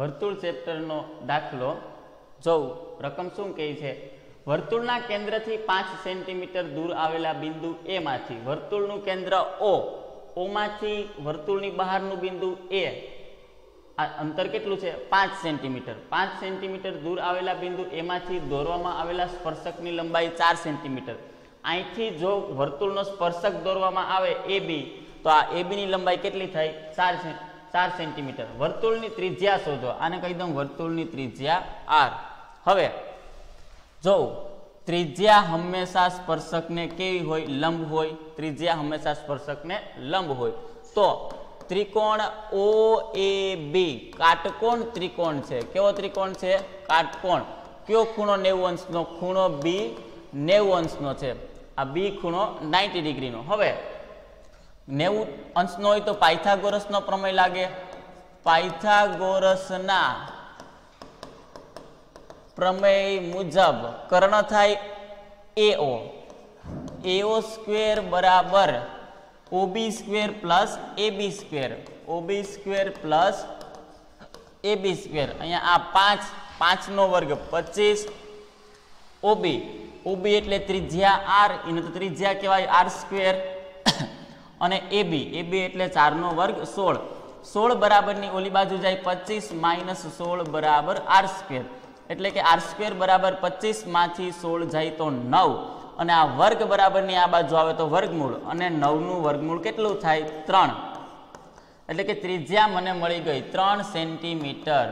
વર્તુળ ચેપ્ટરનો દાખલો. જોઉં રકમ શું કહે છે? વર્તુળના કેન્દ્રથી પાંચ સેન્ટીમીટર દૂર આવેલા બિંદુ એ માંથી વર્તુળનું કેન્દ્ર ઓ ઓમાંથી વર્તુળની બહારનું બિંદુ એ આ અંતર કેટલું છે? પાંચ સેન્ટીમીટર. પાંચ સેન્ટીમીટર દૂર આવેલા બિંદુ એમાંથી દોરવામાં આવેલા સ્પર્શકની લંબાઈ ચાર સેન્ટીમીટર. અહીંથી જો વર્તુળનો સ્પર્શક દોરવામાં આવે એ બી તો આ એ બીની લંબાઈ કેટલી થાય ચાર ચાર સેન્ટીમીટર. વર્તુળની ત્રિજ્યા શોધો. આને કહી દઉં વર્તુળની ત્રિજ્યા આર. હવે જો ત્રિજ્યા હંમેશા સ્પર્શકને કેવી હોય? લંબ હોય. ત્રિજ્યા હંમેશા સ્પર્શકને લંબ હોય. તો, ત્રિકોણ ઓ એ બી. કાટકોણ ત્રિકોણ છે. કેવો ત્રિકોણ છે? કાટકોણ. કયો ખૂણો નેવું અંશનો? ખૂણો બી નેવું અંશનો છે. આ બી ખૂણો 90 ડિગ્રીનો. હવે નેવું અંશનો હોય તો પાયથાગોરસનો પ્રમેય લાગે. પાયથાગોરસના પ્રમેય મુજબ કર્ણ થાય એઓ. એઓ સ્ક્વેર બરાબર OB square plus AB square. OB square plus AB square. અહીંયા આ પાંચ, પાંચનો વર્ગ પચીસ. ઓબી. ઓબી એટલે ત્રિજ્યા આર. એને તો ત્રિજ્યા કહેવાય આર સ્ક્વેર. અને એબી એબી એટલે ચારનો વર્ગ સોળ. સોળ બરાબરની ઓલી બાજુ જાય પચીસ માઇનસ સોળ બરાબર આર સ્ક્વેર. એટલે કે આર સ્ક્વેર બરાબર પચીસમાંથી સોળ જાય તો નવ. અને આ વર્ગ બરાબરની આ બાજુ આવે તો વર્ગમૂળ. અને નવનું વર્ગમૂળ કેટલું થાય? ત્રણ. એટલે કે ત્રિજ્યા મને મળી ગઈ ત્રણ સેન્ટીમીટર.